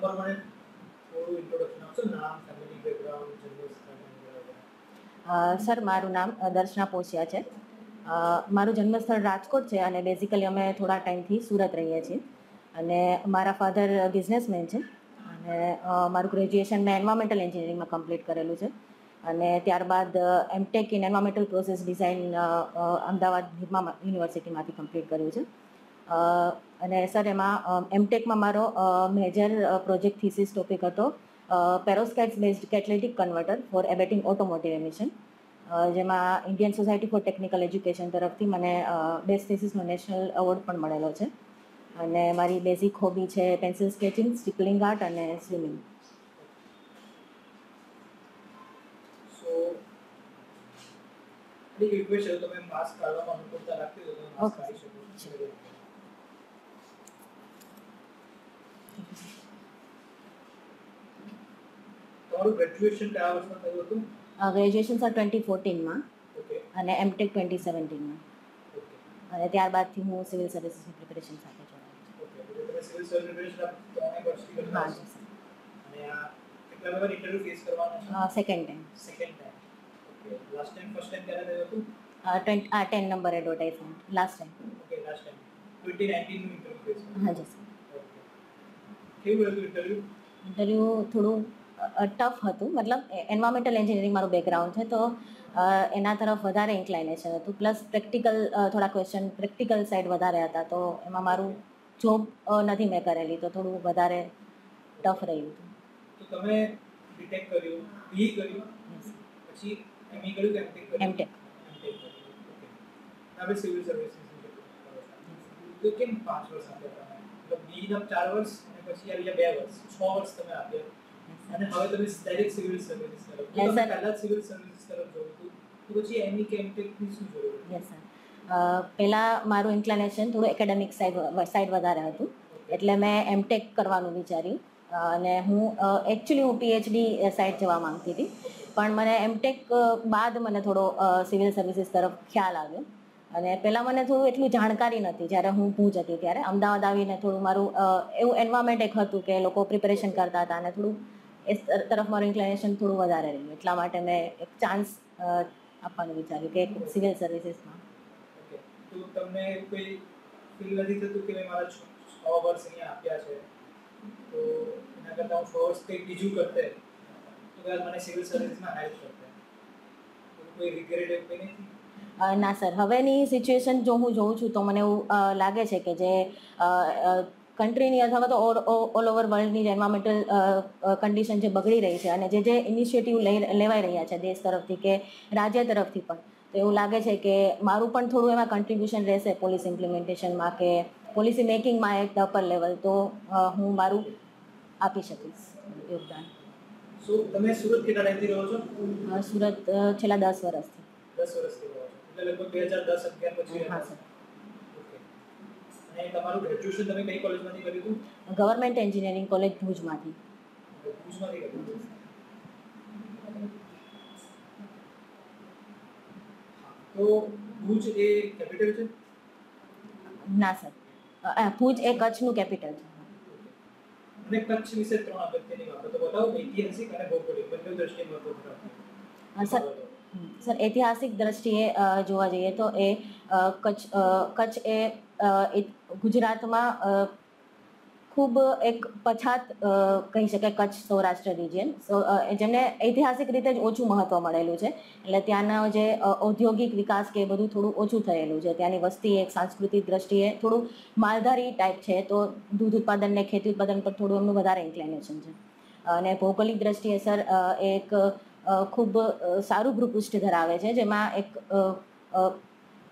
તમારું મને થોડું ઇન્ટ્રોડક્શન આપશો નામ ફેમિલી બેકગ્રાઉન્ડ. અ, સર મારું નામ દર્શના પોસિયા છે. મારું જન્મસ્થળ રાજકોટ છે અને બેઝિકલી અમે થોડા ટાઈમથી સુરત રહીએ છીએ. અને મારા ફાધર બિઝનેસમેન છે. અને મારું ગ્રેજ્યુએશન મેં એન્વાયરમેન્ટલ એન્જિનિયરિંગમાં કમ્પ્લીટ કરેલું છે. અને ત્યારબાદ MTech in environmental process design Ahmedabad Nirma યુનિવર્સિટીમાંથી complete કર્યું છે. અને સર એમાં એમટેકમાં મારો મેજર પ્રોજેક્ટ થીસીસ ટોપિક હતો perovskite based catalytic converter for abating automotive emission જેમાં Indian society for technical education તરફથી મને બેસ્ટ થીસીસનો નેશનલ એવોર્ડ પણ મળેલો છે. અને મારી બેઝિક હોબી છે પેન્સિલ સ્કેચિંગ સ્ટીપલિંગ આર્ટ અને સ્વિમિંગ રિક્વેસ્ટ તમે માસ્ક કાઢવામાં અનુકૂળતા રાખતી તો તમે માસ્ક કાઢી શકો છો. તમારું ગ્રેજ્યુએશન કયા વર્ષમાં થયું હતું? ગ્રેજ્યુએશન સર ટ્વેન્ટી ફોર્ટીનમાં અને એમટેક ટ્વેન્ટી સેવન્ટીનમાં અને ત્યારબાદથી હું સિવિલ સર્વિસીસની પ્રિપેરેશન સાથે જોડાઈ second time ten number advertisement last time હા જી સર ઇન્ટરવ્યુ થોડું ટફ હતું. મતલબ એન્વાયરમેન્ટલ એન્જિનિયરિંગ મારું બેકગ્રાઉન્ડ છે તો એના તરફ વધારે ઇન્ક્લાઇનેશન હતું પ્લસ પ્રેક્ટિકલ થોડા ક્વેશ્ચન પ્રેક્ટિકલ સાઈડ વધારે હતા. તો એમાં મારું જોબ નથી મેં કરેલી. તો થોડું વધારે ટફ રહ્યું હતું. તમે બીટેક કર્યું બી કર્યું પછી એમઈ કર્યું કે એમટેક કર્યું એમટેક એમટેક કર્યું? ઓકે હવે સિવિલ સર્વિસીસ તો કેમ પાંચ વર્ષ આપ્યા તમે મતલબ બી ના ચાર વર્ષ અને પછી આવી બે વર્ષ છ વર્ષ તમે આપ્યા અને હવે તમે ડાયરેક્ટ સિવિલ સર્વિસ કરો. તો Yes, પહેલા સિવિલ સર્વિસ તરફ જોયું હતું તો પછી એની કે એમટેક શું જોયું યસ સર પહેલાં મારું ઇન્ક્લાઇનેશન થોડું એકેડેમિક સાઈડ સાઈડ વધારે હતું. એટલે મેં એમટેક કરવાનું વિચાર્યું. અને હું એકચ્યુઅલી હું પીએચડી સાઈડ જવા માંગતી હતી. પણ મને એમટેક બાદ મને થોડો સિવિલ સર્વિસીસ તરફ ખ્યાલ આવ્યો. અને પહેલાં મને થોડું એટલું જાણકારી નથી જ્યારે હું ભૂજ હતી ત્યારે. અમદાવાદ આવીને થોડું મારું એવું એન્વાયરમેન્ટ એક હતું કે લોકો પ્રિપેરેશન કરતા હતા અને થોડું એ તરફ મારું ઇન્ક્લાઇનેશન થોડું વધારે રહ્યું. એટલા માટે મેં એક ચાન્સ આપવાનું વિચાર્યું કે સિવિલ સર્વિસીસમાં તો તમને કોઈ ફીલ નથી થતું કે મેં મારા છ છ વર્ષ અહીંયા આપ્યા છે? તો એના કરતાં હું છ વર્ષ કંઈક બીજું કરતે તો કદાચ મને સિવિલ સર્વિસમાં હેલ્પ કરતે. કોઈ રિગ્રેટ એવું કંઈ નથી? ના સર હવેની સિચ્યુએશન જો હું જોઉં છું તો મને એવું લાગે છે કે જે કન્ટ્રીની અથવા તો ઓલ ઓવર વર્લ્ડની જે એન્વાયરમેન્ટલ કન્ડિશન જે બગડી રહી છે અને જે જે ઇનિશિયેટિવ લઈ લેવાઈ રહ્યા છે દેશ તરફથી કે રાજ્ય તરફથી પણ તો એવું લાગે છે કે મારું પણ થોડું એમાં કન્ટ્રીબ્યુશન રહેશે પોલિસી ઇમ્પ્લિમેન્ટેશનમાં કે પોલિસી મેકિંગમાં એક અપર લેવલ તો હું મારું આપી શકીશ યોગદાન. તમે સુરત કેટલા ટાઈમથી રહો છો? સુરત છેલ્લા દસ વર્ષથી. દસ વર્ષથી રહો છો. એટલે લગભગ બે હજાર દસ અગિયાર પછી હા સર. અને તમારું ગ્રેજ્યુએશન તમે કઈ કોલેજમાંથી કર્યું હતું? ગવર્મેન્ટ એન્જિનિયરિંગ કોલેજ ભુજમાંથી. ભુજમાંથી કર્યું તો ભુજ એ કેપિટલ છે? ના સર. ભુજ એ કચ્છનું કેપિટલ છે. અને કચ્છ વિશે ત્રણ અગત્યની બાબતો બતાવો. ઐતિહાસિક અને ભૌગોલિક. બંને દ્રષ્ટિએ મહત્વપૂર્ણ સર સર ઐતિહાસિક દ્રષ્ટિએ જોવા જઈએ તો એ કચ્છ કચ્છ એ એ ગુજરાતમાં ખૂબ એક પછાત કહી શકાય કચ્છ સૌરાષ્ટ્ર રિજિયન જેમને ઐતિહાસિક રીતે જ ઓછું મહત્વ મળેલું છે. એટલે ત્યાંના જે ઔદ્યોગિક વિકાસ કે બધું થોડું ઓછું થયેલું છે. ત્યાંની વસ્તી એક સાંસ્કૃતિક દ્રષ્ટિએ થોડું માલધારી ટાઈપ છે. તો દૂધ ઉત્પાદન ને ખેતી ઉત્પાદન પર થોડું એમનું વધારે ઇન્ક્લાઇનેશન છે. અને ભૌગોલિક દ્રષ્ટિએ સર એક ખૂબ સારું ભૂપૃષ્ઠ ધરાવે છે. જેમાં એક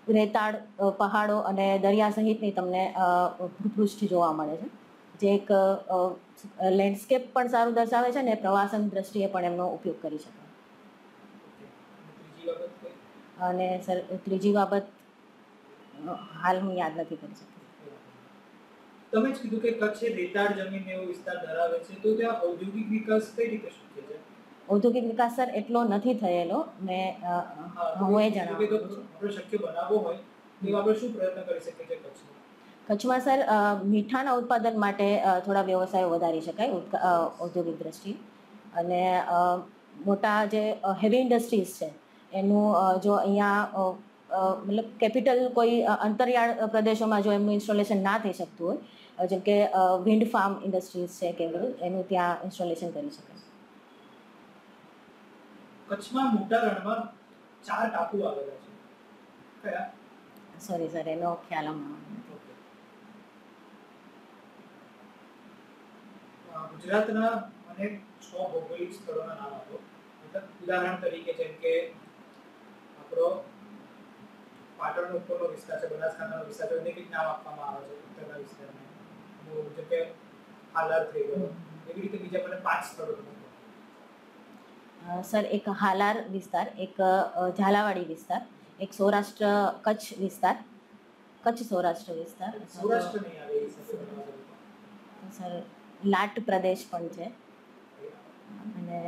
રેતાળ પહાડો અને દરિયા સહિતની તમને ભૂપૃષ્ઠ જોવા મળે છે. જે એક લેન્ડસ્કેપ પણ સારું દર્શાવે છે અને પ્રવાસન દ્રષ્ટિએ પણ એમનો ઉપયોગ કરી શકાય અને સર, ત્રીજી બાબત હાલ હું યાદ નથી કરી શકતી. તમે જ કીધું કે કચ્છ રેતાળ જમીન એવો વિસ્તાર ધરાવે છે. તો ત્યાં ઔદ્યોગિક વિકાસ કઈ રીતે શક્ય છે? ઔદ્યોગિક વિકાસ સર એટલો નથી થયેલો મેં હા, એ જણાવું કચ્છમાં? સર મીઠાના ઉત્પાદન માટે થોડા વ્યવસાયો વધારી શકાય ઔદ્યોગિક દ્રષ્ટિએ અને મોટા જે હેવી ઇન્ડસ્ટ્રીઝ છે એનું જો અહીંયા મતલબ કેપિટલ કોઈ અંતરિયાળ પ્રદેશોમાં જો એમનું ઇન્સ્ટોલેશન ના થઈ શકતું હોય જેમ કે વિન્ડ ફાર્મ ઇન્ડસ્ટ્રીઝ છે કે એનું ત્યાં ઇન્સ્ટોલેશન કરી શકાય. કચ્છમાં મોટા રણમાં ચાર ટાપુ આવેલા છે. કયા? સોરી સર એનો ખ્યાલ અમને ગુજરાતના મને છ ભૌગોલિક સ્થળોના નામ આપો. મતલબ ઉદાહરણ તરીકે જેમ કે આપણો પાટણ ઉપરનો વિસ્તાર છે બનાસકાંઠાનો વિસ્તાર છે એને કંઈક નામ આપવામાં આવે છે ઉત્તરના વિસ્તારને. જેમ કે હાલાર થઈ ગયો. એવી રીતે બીજા મને પાંચ સ્થળો સર એક હાલાર વિસ્તાર એક ઝાલાવાડી વિસ્તાર એક સૌરાષ્ટ્ર કચ્છ વિસ્તાર કચ્છ સૌરાષ્ટ્ર વિસ્તાર. સર લાટ પ્રદેશ પણ છે. અને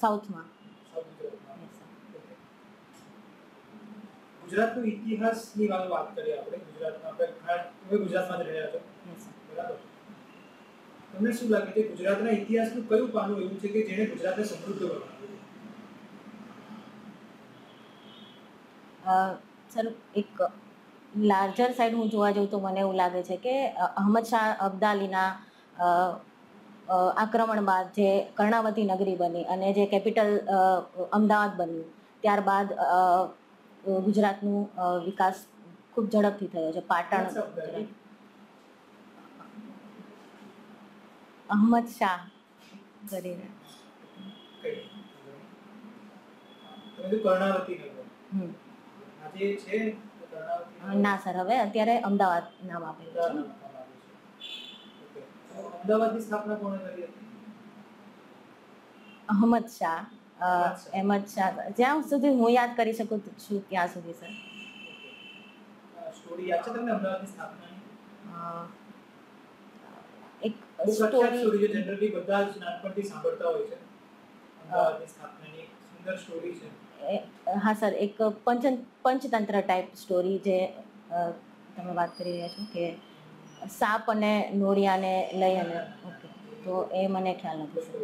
સાઉથમાં. ગુજરાતનો ઇતિહાસની વાત કરીએ આપણે. ગુજરાતમાં આપણે ગુજરાતમાં જ રહ્યા છો. બરાબર? તમને શું લાગે છે ગુજરાતના ઇતિહાસનું કયું પાનું એવું છે કે જેણે ગુજરાતને સમૃદ્ધ બનાવ્યું સર એક લાર્જર સાઈડ હું જોવા જાઉં તો મને એવું લાગે છે કે અહમદ શાહ અબ્દાલીના આક્રમણ બાદ જે કર્ણાવતી નગરી બની અને જે કેપિટલ અમદાવાદ બન્યું ત્યારબાદ ગુજરાતનું વિકાસ ખૂબ ઝડપથી થયો છે પાટણ અહમદ શાહ કરીને ના સર હવે અત્યારે અમદાવાદ નામ આપેલું છે. અમદાવાદની સ્થાપના કોણે કરી હતી? અહમદ શાહ અહમદ શાહ. જ્યાં સુધી હું યાદ કરી શકું છું ત્યાં સુધી સર. સ્ટોરી યાદ છે તમને અમદાવાદની સ્થાપનાની? એક સ્ટોરી જનરલી બધા જ નાનપણથી સાંભળતા હોય છે. અમદાવાદની સ્થાપનાની સુંદર સ્ટોરી છે. હા સર એક પંચ પંચતંત્ર ટાઈપ સ્ટોરી જે તમે વાત કરી રહ્યા છો કે સાપ અને નોળિયાને લઈ અને ઓકે તો એ મને ખ્યાલ નથી સર.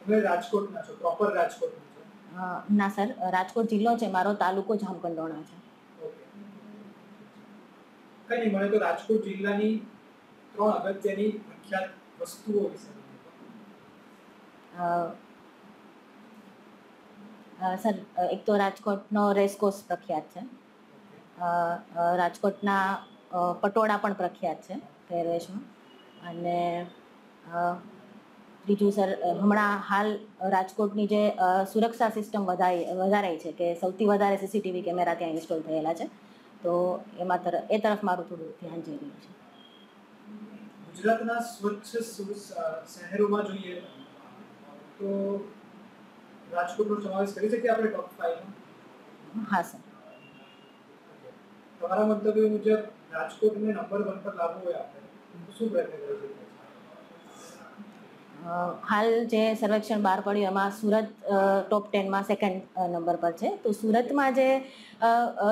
તમે રાજકોટના છો પ્રોપર રાજકોટના છો. ના સર રાજકોટ જિલ્લો છે મારો તાલુકો જામકંડોણા છે. કઈ નહીં, મને તો રાજકોટ જિલ્લાની ત્રણ અગત્યની પ્રખ્યાત વસ્તુઓ વિશે સર, એક તો રાજકોટનો રેસકોર્સ પ્રખ્યાત છે. રાજકોટના પટોળા પણ પ્રખ્યાત છે પહેરવેશમાં અને બીજું સર, હમણાં હાલ રાજકોટની જે સુરક્ષા સિસ્ટમ વધારી વધારાઈ છે કે સૌથી વધારે સીસીટીવી કેમેરા ત્યાં ઇન્સ્ટોલ થયેલા છે. તો એમાં તરફ એ તરફ મારું થોડું ધ્યાન જઈ રહ્યું છે. ગુજરાતના સ્વચ્છ શહેરોમાં જોઈએ તો રાજકોટનો સમાવેશ કરી શકીએ આપણે ટોપ ફાઈવમાં હા સર. તમારા મંતવ્ય મુજબ રાજકોટને નંબર વન પર લાવવું હોય આપણે શું પ્રયત્ન કરી શકીએ? હાલ જે સર્વેક્ષણ બહાર પડ્યું એમાં સુરત ટોપ ટેનમાં સેકન્ડ નંબર પર છે. તો સુરતમાં જે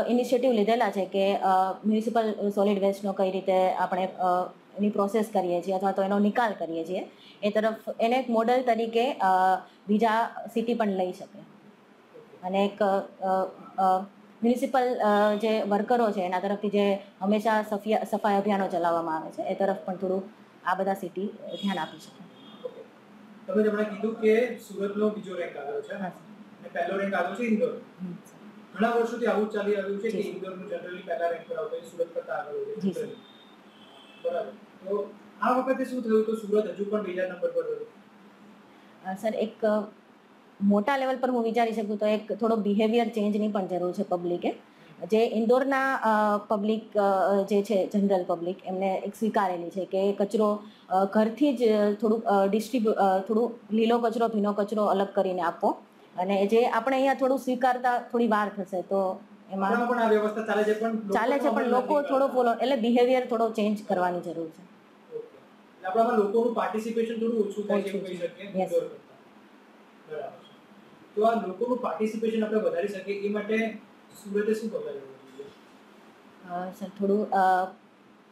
ઇનિશિયેટિવ લીધેલા છે કે મ્યુનિસિપલ સોલિડ વેસ્ટનો કઈ રીતે આપણે એની પ્રોસેસ કરીએ છીએ અથવા તો એનો નિકાલ કરીએ છીએ એ તરફ એને એક મોડલ તરીકે બીજા સિટી પણ લઈ શકે. અને એક મ્યુનિસિપલ જે વર્કરો છે એના તરફથી જે હંમેશા સફિયા સફાઈ અભિયાનો ચલાવવામાં આવે છે એ તરફ પણ થોડું આ બધા સિટી ધ્યાન આપી શકે. તમે હમણાં કીધું કે સુરતનો બીજો રેન્ક આવ્યો છે. પહેલો રેન્ક આવ્યો છે ઇન્દોર. ઘણા વર્ષોથી આવું ચાલી આવ્યું છે કે જી. ઇન્દોરનું જનરલી પહેલા રેન્ક પર આવતો સુરત કરતા આગળ હોય. છે બરાબર. તો આ વખતે શું થયું? તો સુરત હજુ પણ બીજા નંબર પર હતું સર એક મોટા લેવલ પર હું વિચારી શકું તો એક થોડો બિહેવિયર ચેન્જની પણ જરૂર છે પબ્લિકે જે ઇન્દોરના પબ્લિક જે છે જનરલ પબ્લિક એમને એક સ્વીકારેલી છે કે કચરો ઘરથી જ થોડુંક ડિસ્ટ્રીબ્યુ થોડું લીલો કચરો ભીનો કચરો અલગ કરીને આપવો અને જે આપણે અહીંયા થોડું સ્વીકારતા થોડી વાર થશે તો એમાં પણ આ વ્યવસ્થા ચાલે છે પણ લોકો ચાલે છે પણ લોકો થોડો ફોલો એટલે બિહેવિયર થોડો ચેન્જ કરવાની જરૂર છે. આપણામાં લોકોનું પાર્ટિસિપેશન થોડું ઓછું થાય છે કહી શકીએ બરાબર તો આ લોકોનું પાર્ટિસિપેશન આપણે વધારી શકીએ એ માટે સુરતે શું પગલાં લેવું જોઈએ? અ, સર થોડું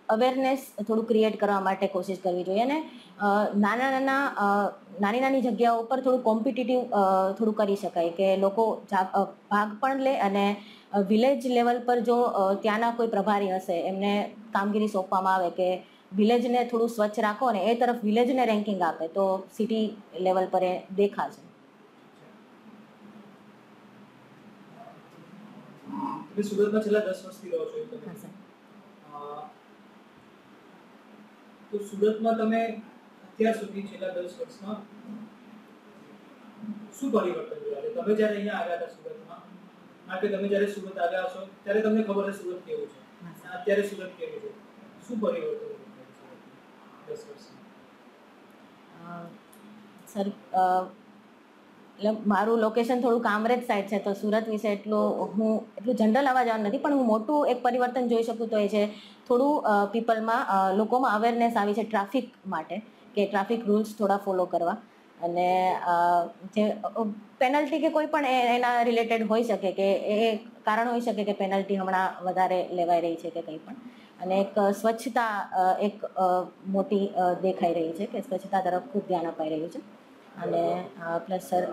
અવેરનેસ થોડું ક્રિએટ કરવા માટે કોશિશ કરવી જોઈએ અને નાના નાના નાની નાની જગ્યાઓ ઉપર થોડું કોમ્પિટિટિવ થોડું કરી શકાય કે લોકો ભાગ પણ લે અને વિલેજ લેવલ પર જો ત્યાંના કોઈ પ્રભારી હશે એમને કામગીરી સોંપવામાં આવે કે વિલેજને થોડું સ્વચ્છ રાખો અને એ તરફ વિલેજને રેન્કિંગ આપે તો સિટી લેવલ પર એ દેખાશે. સુરતમાં છેલ્લા દસ વર્ષથી રહો છો એવું તમે હા સર અ, તો સુરતમાં તમે અત્યાર સુધી છેલ્લા દસ વર્ષમાં શું પરિવર્તન જોયા? છે તમે જ્યારે અહીંયા આવ્યા હતા સુરતમાં કારણ કે તમે જ્યારે સુરત આવ્યા છો ત્યારે તમને ખબર છે સુરત કેવું છે. અત્યારે સુરત કેવું છે? શું પરિવર્તન દસ વર્ષમાં. સર એટલે મારું લોકેશન થોડું કામરેજ સાઈડ છે, તો સુરત વિશે એટલું હું એટલું જનરલ આવવા જવાનું નથી, પણ હું મોટું એક પરિવર્તન જોઈ શકું તો એ છે, થોડું પીપલમાં લોકોમાં અવેરનેસ આવી છે ટ્રાફિક માટે, કે ટ્રાફિક રૂલ્સ થોડા ફોલો કરવા. અને જે પેનલ્ટી કે કોઈ પણ એના રિલેટેડ હોઈ શકે કે એ કારણ હોઈ શકે કે પેનલ્ટી હમણાં વધારે લેવાઈ રહી છે કે કંઈ પણ. અને એક સ્વચ્છતા એક મોટી દેખાઈ રહી છે કે સ્વચ્છતા તરફ ખૂબ ધ્યાન અપાઈ રહ્યું છે. અને આપણે sir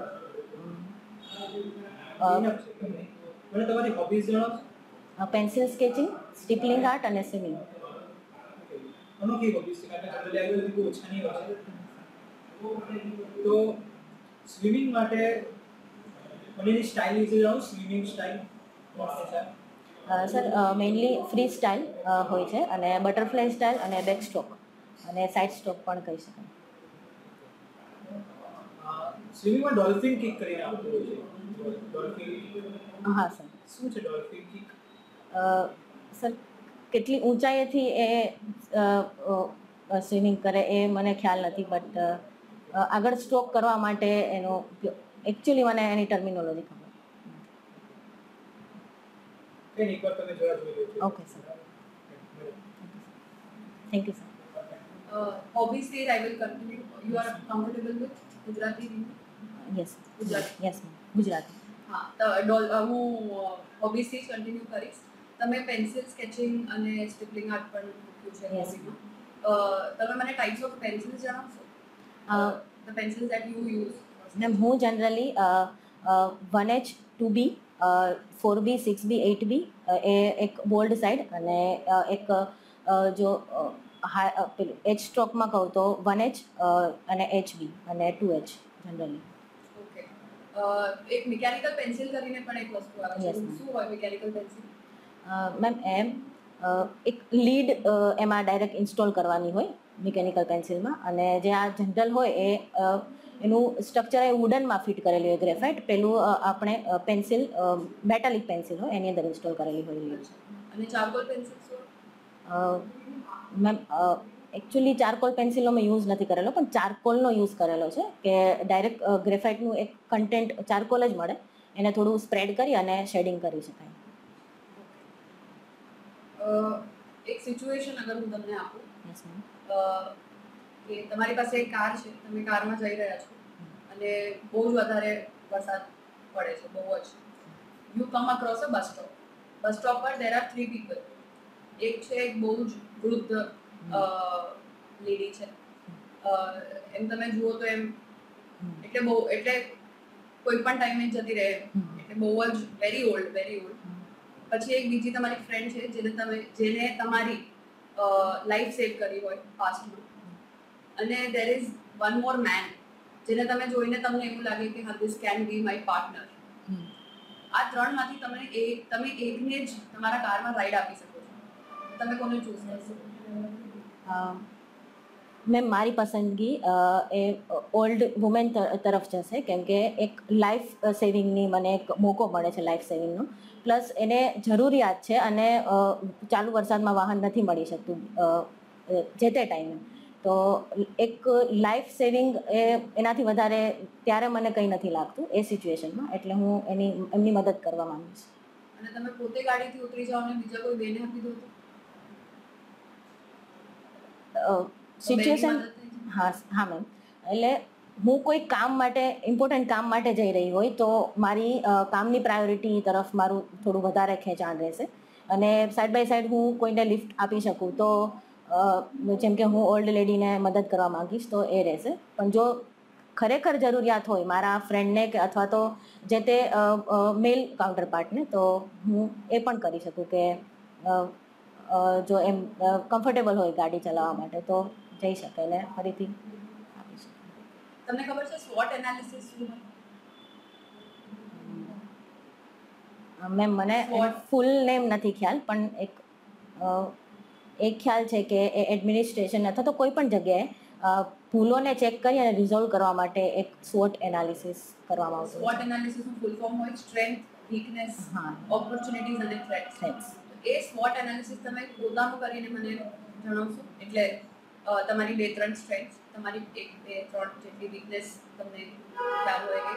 pencil sketching stippling art અને સ્વિમિંગ તો સ્વિમિંગ માટે મને સ્ટાઇલ વિશે જણાવો. Swimming style sir mainly freestyle હોય છે અને બટરફ્લાય સ્ટાઇલ અને બેક સ્ટ્રોક અને સાઇડ સ્ટ્રોક પણ કહી શકાય. સ્વિમિંગમાં ડોલ્ફિન કિક કરીને આવતું હોય છે. ડોલ્ફિન હા સર. શું છે ડોલ્ફિન કિક? સર કેટલી ઊંચાઈએથી એ સ્વિમિંગ કરે એ મને ખ્યાલ નથી બટ આગળ સ્ટ્રોક કરવા માટે એનો એકચ્યુઅલી મને એની ટર્મિનોલોજી ખબર. Okay sir. Thank you sir. Uh, hobby I will continue you are comfortable comfortable Gujarati? Yes Gujarati. Yes Gujarati. હા તો હું સ્ટેજ કન્ટિન્યુ કરીશ. તમે પેન્સિલ સ્કેચિંગ અને સ્ટિપલિંગ આર્ટ પણ મૂક્યું છે તમે મને ટાઈપ્સ ઓફ પેન્સિલ્સ જણાવશો? The pencils that you use હું generally one H two B four B six B eight B એ એક બોલ્ડ સાઈડ અને એક જો હા પેલું એચ સ્ટ્રોકમાં કહું તો વન એચ અને એચ બી અને ટુ એચ જનરલી ઓકે એક મિકેનિકલ પેન્સિલ કરીને પણ એક વસ્તુ આવે છે. શું હોય મિકેનિકલ પેન્સિલ મેમ એમ એક લીડ એમાં ડાયરેક્ટ ઇન્સ્ટોલ કરવાની હોય મિકેનિકલ પેન્સિલમાં અને જે આ જનરલ હોય એ એનું સ્ટ્રક્ચર એ વુડનમાં ફિટ કરેલી હોય ગ્રેફાઇટ પેલું આપણે પેન્સિલ મેટાલિક પેન્સિલ હોય એની અંદર ઇન્સ્ટોલ કરેલી હોય અને charcoal pencil ma'am actually charcoal પેન્સિલનો મેં યુઝ નથી કરેલો પણ ચારકોલનો યુઝ કરેલો છે કે ડાયરેક્ટ ગ્રેફાઇટનું એક કન્ટેન્ટ ચારકોલ જ મળે. એને થોડું સ્પ્રેડ કરી અને શેડિંગ કરી શકાય. એક સિચ્યુએશન અગર હું તમને આપું યસ મેમ કે તમારી પાસે એક કાર છે તમે કારમાં જઈ રહ્યા છો અને બહુ જ વધારે વરસાદ પડે છે બહુ જ. You come across a bus stop bus stop પર દેર આર થ્રી પીપલ એક છે એક બહુ જ વૃદ્ધ લેડી છે. એમ તમે જુઓ તો એમ એટલે બહુ એટલે કોઈ પણ ટાઈમે જતી રહે એટલે બહુ જ વેરી ઓલ્ડ વેરી ઓલ્ડ પછી એક બીજી તમારી ફ્રેન્ડ છે જેને તમે જેને તમારી લાઈફ સેવ કરી હોય પાસ્ટમાં અને there is one more man જેને તમે જોઈને તમને એવું લાગે કે હા this can be my partner આ ત્રણમાંથી તમે એક તમે એકને જ તમારા કારમાં રાઈડ આપી શકો. તમે કોને ચૂઝ કરશો? મેમ મારી પસંદગી એ ઓલ્ડ વુમેન તરફ જશે. કેમ કે એક લાઈફ સેવિંગની મને એક મોકો મળે છે લાઈફ સેવિંગનો પ્લસ એને જરૂરિયાત છે અને ચાલુ વરસાદમાં વાહન નથી મળી શકતું જે તે ટાઈમે તો એક લાઈફ સેવિંગ એ એનાથી વધારે ત્યારે મને કંઈ નથી લાગતું એ સિચ્યુએશનમાં એટલે હું એની એમની મદદ કરવા માંગુ છું. અને તમે પોતે ગાડીથી ઉતરી જાઓ અને બીજા કોઈ બેને આપી દો સિચ્યુએશન? હા હા મેમ એટલે હું કોઈ કામ માટે ઇમ્પોર્ટન્ટ કામ માટે જઈ રહી હોય તો મારી કામની પ્રાયોરિટી તરફ મારું થોડું વધારે ખેંચાણ રહેશે. અને સાઈડ બાય સાઈડ હું કોઈને લિફ્ટ આપી શકું તો જેમ કે હું ઓલ્ડ લેડીને મદદ કરવા માંગીશ તો એ રહેશે. પણ જો ખરેખર જરૂરિયાત હોય મારા ફ્રેન્ડને કે અથવા તો જે તે મેલ કાઉન્ટર પાર્ટને તો હું એ પણ કરી શકું કે જો એમ કમ્ફર્ટેબલ હોય ગાડી ચલાવવા માટે તો જઈ શકે ને ફરીથી. આપી શકે તમને ખબર છે સ્વોટ એનાલિસિસ શું મેમ મને? ફૂલ નેમ નથી ખ્યાલ પણ એક એક ખ્યાલ છે કે એ એડમિનિસ્ટ્રેશન અથવા તો કોઈ પણ જગ્યાએ ભૂલોને ચેક કરી અને રિઝોલ્વ કરવા માટે એક સ્વોટ એનાલિસિસ કરવામાં આવતું સ્વોટ એનાલિસિસનું ફૂલ ફોર્મ હોય સ્ટ્રેન્થ વીકનેસ હા. ઓપોર્ચ્યુનિટીઝ અને થ્રેટ્સ એ સ્વોટ એનાલિસિસ તમે પોતાનું કરીને મને જણાવશો? એટલે તમારી બે ત્રણ સ્ટ્રેન્થ તમારી એક, બે, ત્રણ જેટલી વીકનેસ તમને ખ્યાલ હોય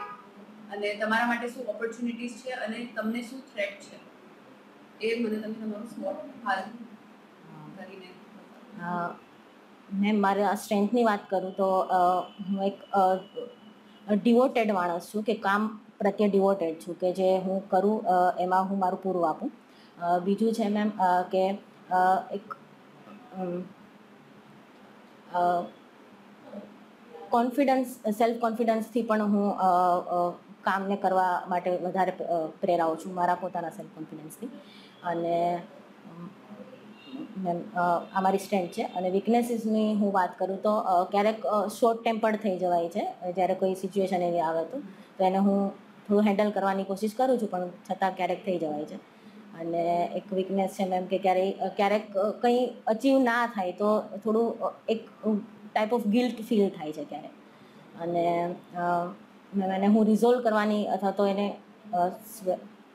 અને તમારા માટે શું ઓપોર્ચ્યુનિટીઝ છે અને તમને શું થ્રેટ છે? એ મને તમે તમારું સ્વોટ હાલ કરીને મેં મારા સ્ટ્રેન્થની વાત કરું તો હું એક ડિવોટેડ માણસ છું કે કામ પ્રત્યે ડિવોટેડ છું કે જે હું કરું એમાં હું મારું પૂરું આપું. બીજું છે મેમ કે એક કોન્ફિડન્સ સેલ્ફ કોન્ફિડન્સથી પણ હું કામને કરવા માટે વધારે પ્રેરાઉં છું, મારા પોતાના સેલ્ફ કોન્ફિડન્સથી અને મેમ આ મારી સ્ટ્રેન્થ છે. અને વીકનેસીસની હું વાત કરું તો ક્યારેક શોર્ટ ટેમ્પર્ડ થઈ જવાય છે. જ્યારે કોઈ સિચ્યુએશન એવી આવે તો એને હું થોડું હેન્ડલ કરવાની કોશિશ કરું છું, પણ છતાં ક્યારેક થઈ જવાય છે. અને એક વીકનેસ છે મેમ કે ક્યારેય ક્યારેક કંઈ અચીવ ના થાય તો થોડું એક ટાઈપ ઓફ ગિલ્ટ ફીલ થાય છે ક્યારેક. અને મેમ એને હું રિઝોલ્વ કરવાની અથવા તો એને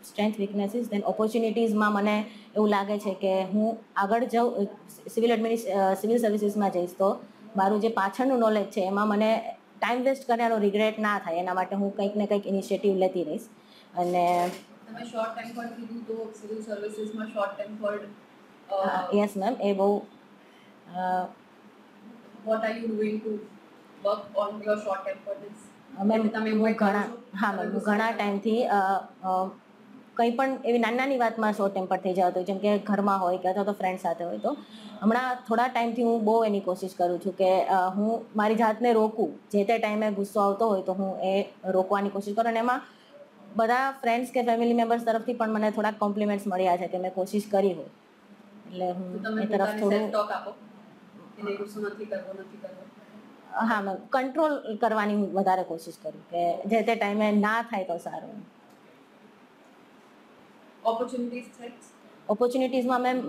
સ્ટ્રેન્થ વીકનેસીસ દેન ઓપોર્ચ્યુનિટીઝમાં મને એવું લાગે છે કે હું આગળ જાઉં સિવિલ એડમિનિસ સિવિલ સર્વિસીસમાં જઈશ તો મારું જે પાછળનું નોલેજ છે એમાં મને ટાઈમ વેસ્ટ કર્યાનો રિગ્રેટ ના થાય. એના માટે હું કંઈક ને કંઈક ઇનિશિયેટિવ લેતી રહીશ. અને તમે શોર્ટ ટેમ્પર્ડ કીધું તો સિવિલ સર્વિસીસમાં શોર્ટ ટેમ્પર્ડ યસ મેમ એ બહુ what are you doing to work on your short ટેમ્પર્ડનેસ ma'am તમે હું ઘણા હા મેમ હું ઘણા ટાઈમથી કંઈ પણ એવી નાની નાની વાતમાં શોર્ટ ટેમ્પર થઈ જતો જેમ કે ઘરમાં હોય કે અથવા તો ફ્રેન્ડ સાથે હોય તો. હમણાં થોડા ટાઈમથી હું બહુ એની કોશિશ કરું છું કે હું મારી જાતને રોકું. જે તે ટાઈમે ગુસ્સો આવતો હોય તો હું એ રોકવાની કોશિશ કરું અને એમાં બધા ફ્રેન્ડ્સ કે ફેમિલી મેમ્બર્સ તરફથી પણ મને થોડાક કોમ્પ્લિમેન્ટ્સ મળ્યા છે કે મેં કોશિશ કરી હોય. એટલે હું એ તરફ થોડું હા મેમ કંટ્રોલ કરવાની હું વધારે કોશિશ કરું કે જે તે ટાઈમે ના થાય તો સારું ઓપોર્ચ્યુનિટીઝ ઓપોર્ચ્યુનિટીઝમાં મેમ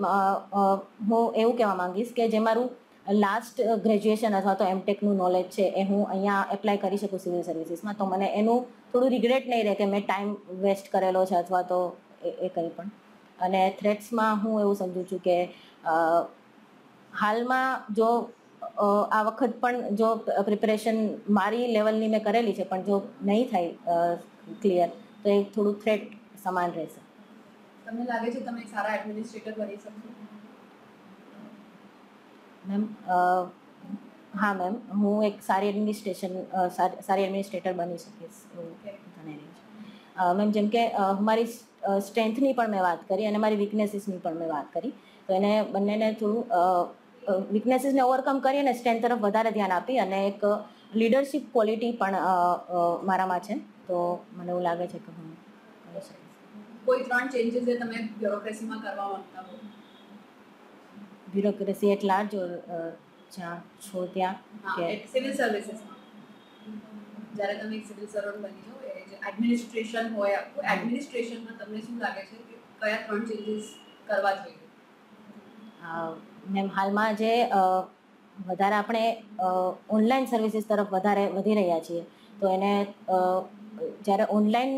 હું એવું કહેવા માંગીશ કે જે મારું લાસ્ટ ગ્રેજ્યુએશન અથવા તો એમટેકનું નોલેજ છે એ હું અહીંયા એપ્લાય કરી શકું સિવિલ સર્વિસીસમાં તો મને એનું થોડું રિગ્રેટ નહીં રહે કે મેં ટાઈમ વેસ્ટ કરેલો છે અથવા તો એ એ કંઈ પણ. અને થ્રેટ્સમાં હું એવું સમજુ છું કે હાલમાં જો આ વખત પણ જો પ્રિપરેશન મારી લેવલની મેં કરેલી છે પણ જો નહીં થાય ક્લિયર તો એ થોડું થ્રેટ સમાન રહેશે. તમને લાગે છે તમે સારા એડમિનિસ્ટ્રેટર બની શકશો? મેમ હા મેમ હું એક સારી એડમિનિસ્ટ્રેશન સારી એડમિનિસ્ટ્રેટર બની શકીશ મેમ જેમ કે મારી સ્ટ્રેન્થની પણ મેં વાત કરી અને મારી વીકનેસીસની પણ મેં વાત કરી. તો એને બંનેને થોડું વીકનેસીસને ઓવરકમ કરી અને સ્ટ્રેન્થ તરફ વધારે ધ્યાન આપી અને એક લીડરશિપ ક્વોલિટી પણ મારામાં છે. તો મને એવું લાગે છે કે હું કરી શકીશ. કોઈ ત્રણ ચેન્જીસ જે તમે બ્યુરોક્રેસીમાં કરવા માંગતા હો? બ્યુરોક્રેસી એટલા જ જ્યાં છો ત્યાં કે સિવિલ સર્વિસીસમાં જ્યારે તમે સિવિલ સર્વન્ટ બની જાઓ એડમિનિસ્ટ્રેશન હોય આખું એડમિનિસ્ટ્રેશનમાં તમને શું લાગે છે કે કયા ત્રણ ચેન્જીસ કરવા જોઈએ? મેમ હાલમાં જે વધારે આપણે ઓનલાઈન સર્વિસીસ તરફ વધારે વધી રહ્યા છીએ તો એને જ્યારે ઓનલાઈન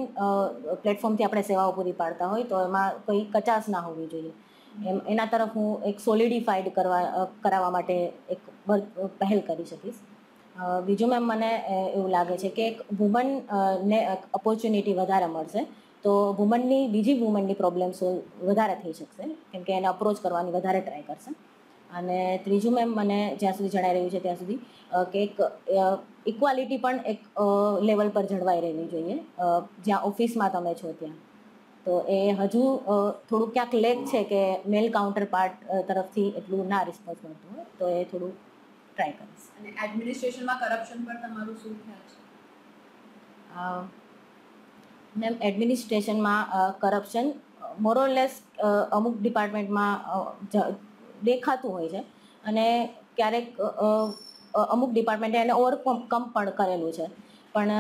પ્લેટફોર્મથી આપણે સેવાઓ પૂરી પાડતા હોય તો એમાં કોઈ કચાશ ના હોવી જોઈએ. એમ, એના તરફ હું એક સોલિડિફાઈડ કરવા કરાવવા માટે એક પહેલ કરી શકીશ. બીજું મેમ મને એવું લાગે છે કે એક વુમન ને ઓપોર્ચ્યુનિટી વધારે મળશે, તો વુમનની બીજી વુમનની પ્રોબ્લેમ સોલ્વ વધારે થઈ શકશે, કેમ કે એને અપ્રોચ કરવાની વધારે ટ્રાય કરશે. અને ત્રીજું મેમ મને જ્યાં સુધી જણાઈ રહ્યું છે ત્યાં સુધી કે એક ઇક્વાલિટી પણ એક લેવલ પર જળવાઈ રહેવી જોઈએ. જ્યાં ઓફિસમાં તમે છો ત્યાં. તો એ હજુ થોડું ક્યાંક લેક છે કે મેલ કાઉન્ટર પાર્ટ તરફથી એટલું ના રિસ્પોન્સ મળતું હોય તો એ થોડું ટ્રાય કરીશ. અને એડમિનિસ્ટ્રેશનમાં કરપ્શન પર તમારું શું ખ્યાલ છે? મેમ એડમિનિસ્ટ્રેશનમાં કરપ્શન મોરોલેસ અમુક ડિપાર્ટમેન્ટમાં દેખાતું હોય છે. અને ક્યારેક અમુક ડિપાર્ટમેન્ટે એને ઓવરકમ કમ પણ કરેલું છે. પણ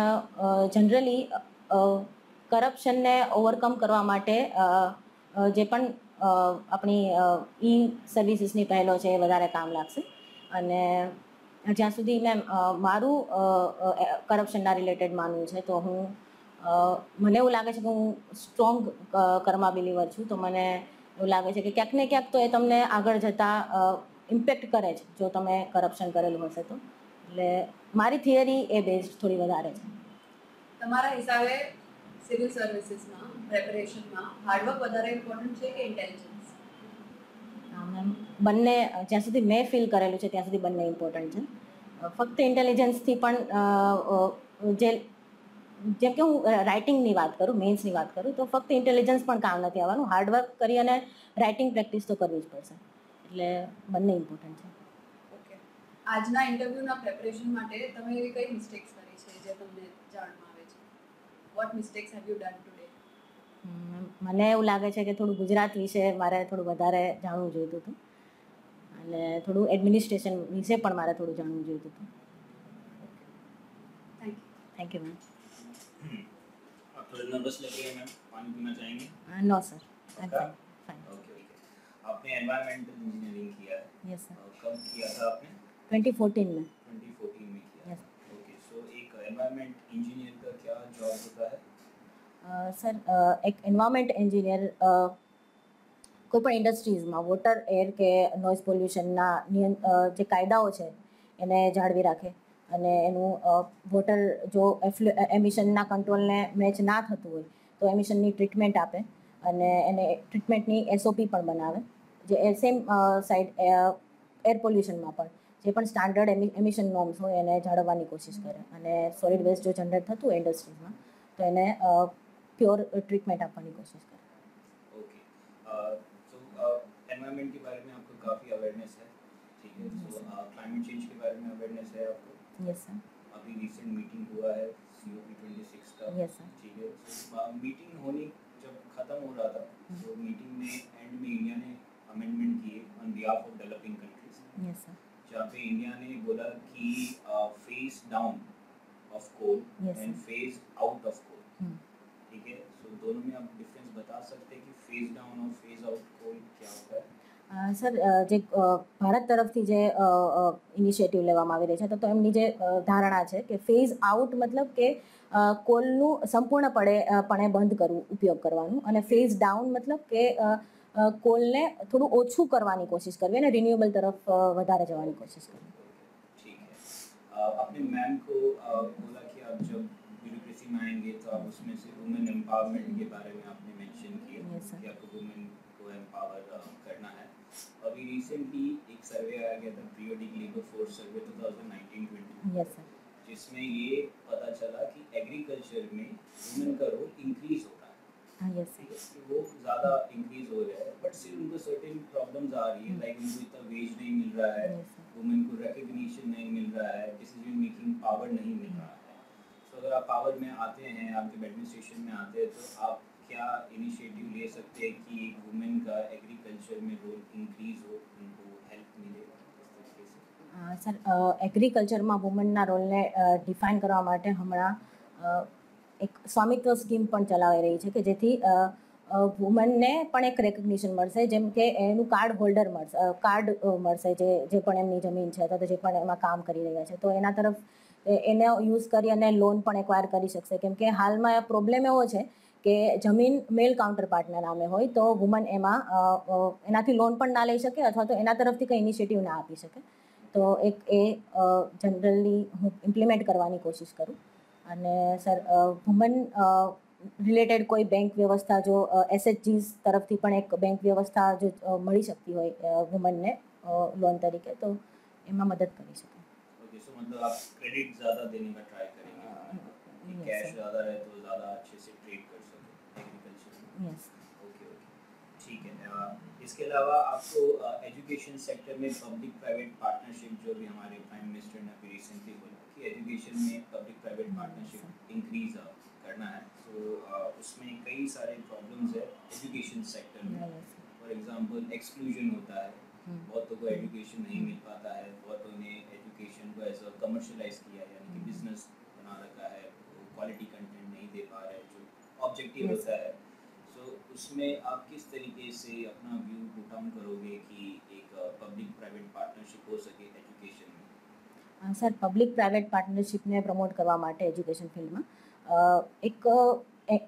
જનરલી કરપ્શનને ઓવરકમ કરવા માટે જે પણ આપણી ઈ સર્વિસીસની પહેલો છે એ વધારે કામ લાગશે. અને જ્યાં સુધી મેમ મારું કરપ્શનના રિલેટેડ માનવું છે, તો હું મને એવું લાગે છે કે હું સ્ટ્રોંગ કર્મા બિલીવર છું. તો મને એવું લાગે છે કે ક્યાંક ને ક્યાંક તો એ તમને આગળ જતાં ઇમ્પેક્ટ કરે છે, જો તમે કરપ્શન કરેલું હશે તો. એટલે મારી થિયરી એ બેઝ થોડી વધારે છે. તમારા હિસાબે સિવિલ સર્વિસીસમાં પ્રેપરેશનમાં હાર્ડવર્ક વધારે ઇમ્પોર્ટન્ટ છે કે ઇન્ટેલિજન્સ બંને જ્યાં સુધી મેં ફીલ કરેલું છે ત્યાં સુધી બંને ઇમ્પોર્ટન્ટ છે. ફક્ત ઇન્ટેલિજન્સથી પણ જે જેમ કે હું રાઇટિંગની વાત કરું મેન્સની વાત કરું તો ફક્ત ઇન્ટેલિજન્સ પણ કામ નથી આવવાનું. હાર્ડવર્ક કરી અને રાઇટિંગ પ્રેક્ટિસ તો કરવી જ પડશે. એટલે બંને ઇમ્પોર્ટન્ટ છે. ઓકે આજના ઇન્ટરવ્યૂના પ્રેપરેશન માટે તમે એવી કઈ મિસ્ટેક્સ કરી છે જે તમને છે What mistakes have you done today hmm, મને એવું લાગે છે કે થોડું ગુજરાત વિશે મારે થોડું વધારે જાણવું જોઈતું હતું અને થોડું એડમિનિસ્ટ્રેશન વિશે પણ મારે થોડું જાણવું જોઈતું હતું thank you thank you ma'am आप थोड़े नर्वस लग रहे हैं मैम पानी पीना चाहेंगे नो सर पक्का? फाइन ओके ओके आपने एनवायरमेंटल इंजीनियरिंग किया है यस सर और कब किया था आपने ट्वेंटी फोर्टीन में क्या जॉब होता है અ, સર અ, એક એન્વાયરમેન્ટ એન્જિનિયર કોઈ પણ ઇન્ડસ્ટ્રીઝમાં વોટર એર કે નોઇઝ પોલ્યુશનના નિયં અ, જે કાયદાઓ છે એને જાળવી રાખે અને એનું વોટર જો એમિશનના કંટ્રોલને મેચ ના થતું હોય તો એમિશનની ટ્રીટમેન્ટ આપે અને એને ટ્રીટમેન્ટની એસઓપી પણ બનાવે જે સેમ સાઇડ એર પોલ્યુશનમાં પણ જે પણ સ્ટાન્ડર્ડ એમિશન નોર્મ્સ હોય એને જાળવવાની કોશિશ કરે અને સોલિડ વેસ્ટ જો જનરેટ થતું હોય ઇન્ડસ્ટ્રીઝમાં તો એને પ્યોર ટ્રીટમેન્ટ આપવાની કોશિશ કરે ओके सो एनवायरमेंट के बारे में आपको काफ़ी अवेयरनेस है ठीक है Yes, सो क्लाइमेट चेंज के बारे में अवेयरनेस है आपको યસ સર अभी रिसेंट मीटिंग हुआ है C O P twenty six का યસ સર ठीक है so मीटिंग होने जब खत्म हो रहा था तो मीटिंग में एंड में इंडिया ने अमेंडमेंट किए on behalf of developing countries yes sir जहाँ पे इंडिया ने बोला कि phase down of coal Yes, and sir. Phase out of coal hmm. ठीक है सो दोनों में आप डिफरेंस बता सकते हैं कि फेज डाउन और फेज आउट कोल क्या होता है અ, સર અ, જે અ, ભારત તરફથી જે ઇનિશિયેટિવ લેવામાં આવી રહી છે તો તો એમની જે અ, ધારણા છે કે ફેઝ આઉટ મતલબ કે અ, કોલનું સંપૂર્ણપણે અ, પણે બંધ કરવું ઉપયોગ કરવાનું અને ફેઝ ડાઉન મતલબ કે અ, અ, કોલને થોડું ઓછું કરવાની કોશિશ કરવી અને રિન્યુએબલ તરફ અ, વધારે જવાની કોશિશ કરવી ठीक है अ, आपने मैम को अ, बोला कि आप जब ब्यूरोक्रेसी में आएंगे तो आप उसमें से वुमेन एम्पावरमेंट के बारे में आपने मेंशन किया Yes, sir. कि आपको वुमेन को एम्पावर करना है अभी रिसेंटली एक सर्वे आया गया था periodic labour force survey 2019-20 yes sir जिसमें ये पता चला कि एग्रीकल्चर में वुमेन का रोल इंक्रीज होता है હા યસ ठीक है कि वो ज़्यादा इंक्रीज हो रहा है बट स्टिल उनको सर्टेन प्रॉब्लम्स आ रही है लाइक उनको इतना वेज नहीं मिल रहा है યસ સર वुमेन को रिकग्निशन नहीं मिल रहा है डिसीजन मेकिंग पावर नहीं मिल रहा है सो अगर आप पावर में आते हैं आप जब एडमिनिस्ट्रेशन में आते हैं तो आप क्या इनिशिएटिव ले सकते हैं कि एक वुमेन का एग्रीकल्चर में रोल इंक्रीज हो उनको हेल्प मिले इस तरीके से અ, સર એગ્રીકલ્ચરમાં વુમનના રોલને ડિફાઇન કરવા માટે હમણાં અ, એક સ્વામિત્વ સ્કીમ પણ ચલાવી રહી છે કે જેથી વુમનને પણ એક રેકગ્નિશન મળશે. જેમ કે એનું કાર્ડ હોલ્ડર મળશે કાર્ડ મળશે જે જે પણ એમની જમીન છે, અથવા તો જે પણ એમાં કામ કરી રહ્યા છે. તો એના તરફ એને યુઝ કરી અને લોન પણ એક્વાયર કરી શકશે. કેમ કે હાલમાં પ્રોબ્લેમ એવો છે કે જમીન મેલ કાઉન્ટર પાર્ટના નામે હોય, તો વુમન એમાં એનાથી લોન પણ ના લઈ શકે અથવા તો એના તરફથી કંઈ ઇનિશિયેટિવ ના આપી શકે. તો એક એ જનરલી હું ઇમ્પ્લિમેન્ટ કરવાની કોશિશ કરું. અને સર વુમન રિલેટેડ કોઈ બેંક વ્યવસ્થા જો એસએચજીસ તરફથી પણ એક બેંક વ્યવસ્થા જો અ, મળી શકતી હોય વુમનને લોન તરીકે તો એમાં મદદ કરી શકાય ओके सो मतलब आप क्रेडिट ज़्यादा देने का ट्राई करेंगे कि yes, कैश sir. ज़्यादा रहे तो ज़्यादा अच्छे से ट्रेड कर सके एग्रीकल्चर में યસ ओके ओके ठीक है अ, इसके अलावा आपको एजुकेशन सेक्टर में पब्लिक प्राइवेट पार्टनरशिप जो भी हमारे प्राइम मिनिस्टर ने अभी रिसेंटली बोला कि एजुकेशन में पब्लिक प्राइवेट पार्टनरशिप इंक्रीज करना है। तो उसमें कई सारे प्रॉब्लम्स है एजुकेशन सेक्टर में। फॉर एग्जांपल एक्सक्लूजन होता है। Hmm. बहुतों को एजुकेशन नहीं मिल पाता है। बहुतों ने एजुकेशन को एज अ कमर्शलाइज किया है यानी कि. बिज़नेस बना रखा है क्वालिटी कंटेंट नहीं दे पा रहे जो ऑब्जेक्टिव होता है। सो उसमें आप किस तरीके से अपना व्यू पुट डाउन करोगे कि एक पब्लिक प्राइवेट पार्टनरशिप हो सके સર પબ્લિક પ્રાઇવેટ પાર્ટનરશિપને પ્રમોટ કરવા માટે એજ્યુકેશન ફિલ્ડમાં એક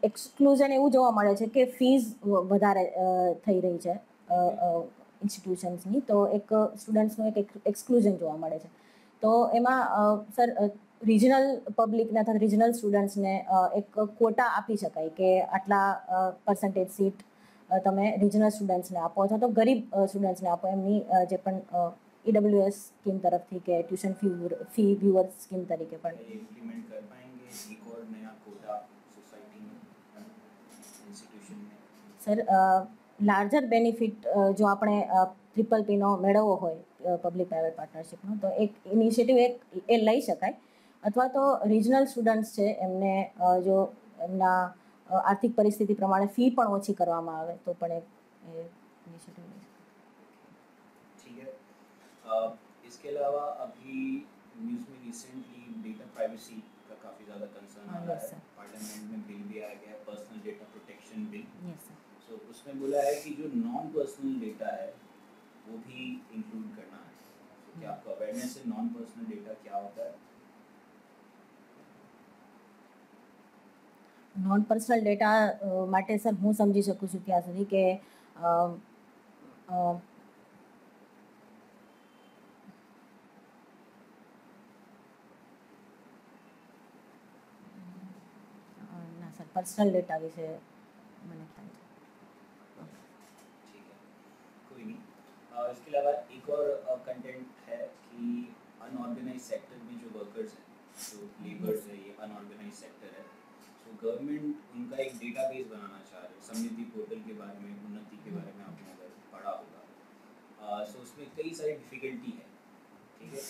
એક્સક્લુઝન એવું જોવા મળે છે કે ફીઝ વધારે થઈ રહી છે ઇન્સ્ટિટ્યુશન્સની તો એક સ્ટુડન્ટ્સનું એક એક્સક્લુઝન જોવા મળે છે. તો એમાં સર રિજનલ પબ્લિકને અથવા રિજનલ સ્ટુડન્ટ્સને એક કોટા આપી શકાય કે આટલા પર્સન્ટેજ સીટ તમે રિજનલ સ્ટુડન્ટ્સને આપો અથવા તો ગરીબ સ્ટુડન્ટ્સને આપો. એમની જે પણ ઈડબ્લ્યુએસ સ્કીમ તરફથી કે tuition fee fee waiver scheme તરીકે પણ ये इम्प्लीमेंट कर पाएंगे एक और नया कोटा सोसाइटी में इंस्टीट्यूशन में સર લાર્જર બેનિફિટ જો આપણે ટ્રિપલ પીનો મેળવવો હોય પબ્લિક પ્રાઇવેટ પાર્ટનરશિપનો તો એક ઇનિશિયેટિવ એક એ લઈ શકાય અથવા તો રિજનલ સ્ટુડન્ટ્સ છે એમને અ, જો એમના અ, આર્થિક પરિસ્થિતિ પ્રમાણે ફી પણ ઓછી કરવામાં આવે તો પણ એક એ ઇનિશિયેટિવ લઈ શકાય ठीक है अ, इसके अलावा अभी न्यूज़ में रिसेंटली डेटा प्राइवेसी का काफ़ी ज़्यादा कंसर्न आ हाँ, रहा yes, है sir. पार्लियामेंट में बिल भी आया गया है personal data protection bill yes sir so उसमें बोला है कि जो नॉन पर्सनल डेटा है वो भी इंक्लूड करना है तो क्या आपको अवेयरनेस है नॉन पर्सनल डेटा क्या होता है નોન પર્સનલ ડેટા માટે સર હું સમજી શકું છું ત્યાં સુધી કે પર્સનલ ડેટા વિશે મને ખ્યાલ છે ठीक है कोई नहीं अ, इसके अलावा एक और कंटेंट है कि अनऑर्गेनाइज सेक्टर में जो वर्कर्स हैं जो लेबर्स है ये अनऑर्गेनाइज सेक्टर है तो गवर्नमेंट उनका एक डेटाबेस बनाना चाह रहे है समृद्धि पोर्टल के बारे में उन्नति के बारे में आपने अगर पढ़ा होगा सो उसमें कई सारी डिफिकल्टी है ठीक है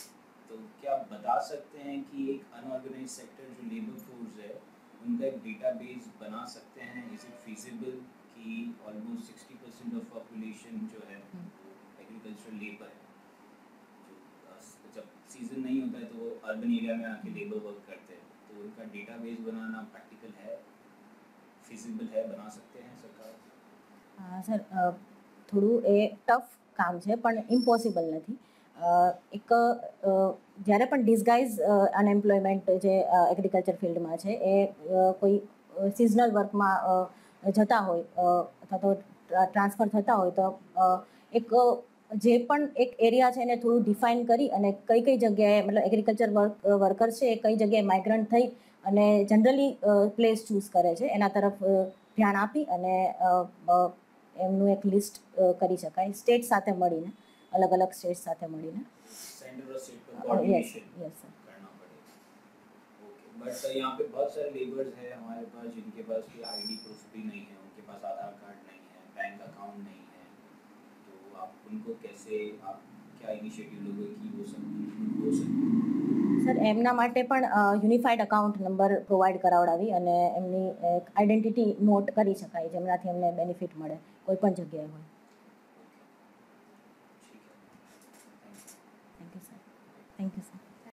तो क्या आप बता सकते हैं कि एक अनऑर्गेनाइज सेक्टर जो लेबर फोर्स है उनका एक डेटाबेस बना सकते हैं इज इट फिजिबल कि almost sixty percent of population जो है हम्म। वो एग्रीकल्चरल लेबर है जो अ, जब सीजन नहीं होता है तो वो अर्बन एरिया में आके लेबर वर्क करते हैं तो उनका डेटाबेस बनाना प्रैक्टिकल है फिजिबल है बना सकते हैं सरकार હા સર અ, થોડું એ ટફ કામ છે પણ ઇમ્પોસિબલ નથી અ, એક જ્યારે પણ ડિસગાઇઝ અનએમ્પ્લોયમેન્ટ જે એગ્રીકલ્ચર ફિલ્ડમાં છે, એ કોઈ સિઝનલ વર્કમાં જતા હોય અથવા તો ટ્રાન્સફર થતા હોય, તો એક જે પણ એક એરિયા છે એને થોડું ડિફાઇન કરી અને કઈ કઈ જગ્યાએ, મતલબ એગ્રીકલ્ચર વર્ક વર્કર છે, એ કઈ જગ્યાએ માઇગ્રન્ટ થઈ અને જનરલી પ્લેસ ચૂઝ કરે છે, એના તરફ ધ્યાન આપી અને એમનું એક લિસ્ટ કરી શકાય સ્ટેટ સાથે મળીને. અલગ અલગ સ્ટેટ સાથે મળીને सेंटर और स्टेट पर યસ कोऑर्डिनेशन યસ સર करना पड़ेगा ओके बट यहाँ पे बहुत सारे लेबर्स हैं हमारे पास जिनके पास कोई आईडी प्रूफ भी नहीं है उनके पास आधार कार्ड नहीं है बैंक अकाउंट नहीं है तो आप उनको कैसे आप क्या इनिशिएटिव लोगे कि वो सब include हो सके સર એમના માટે પણ યુનિફાઈડ અકાઉન્ટ નંબર પ્રોવાઈડ કરાવડાવી અને એમની એક આઈડેન્ટિટી નોટ કરી શકાય જેમનાથી એમને બેનિફિટ મળે કોઈ પણ જગ્યાએ હોય